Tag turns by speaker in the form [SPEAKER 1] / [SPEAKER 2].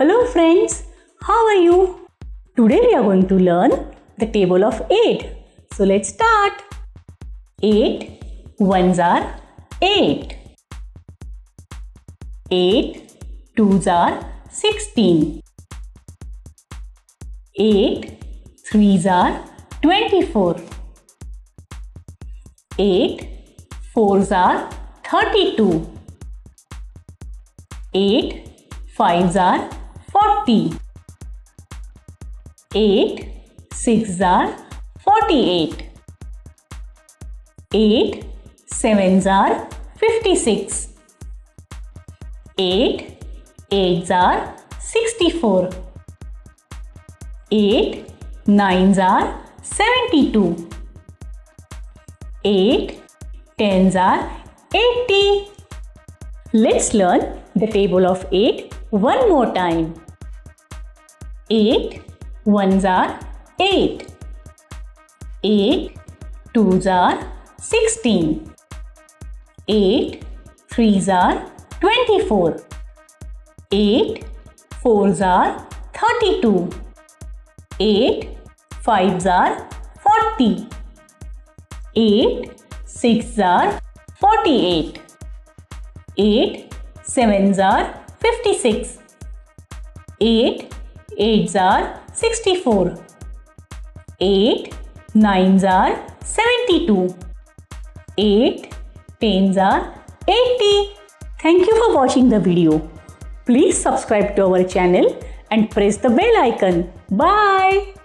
[SPEAKER 1] Hello friends, how are you? Today we are going to learn the table of 8. So let's start. 8 ones are 8. 8 twos are 16. 8 threes are 24. 8 fours are 32. 8 fives are 40. 8 sixes are 48. 8 sevens are 56. 8 eights are 64. 8 nines are 72. 8 tens are 80. Let's learn the table of 8 one more time. 8 ones are 8. 8 twos are 16. 8 threes are 24. 8 fours are 32. 8 fives are 40. 8 sixes are 48. 8 sevens are 56. 8 eights are 64. 8 nines are 72. 8 tens are 80. Thank you for watching the video. Please subscribe to our channel and press the bell icon. Bye.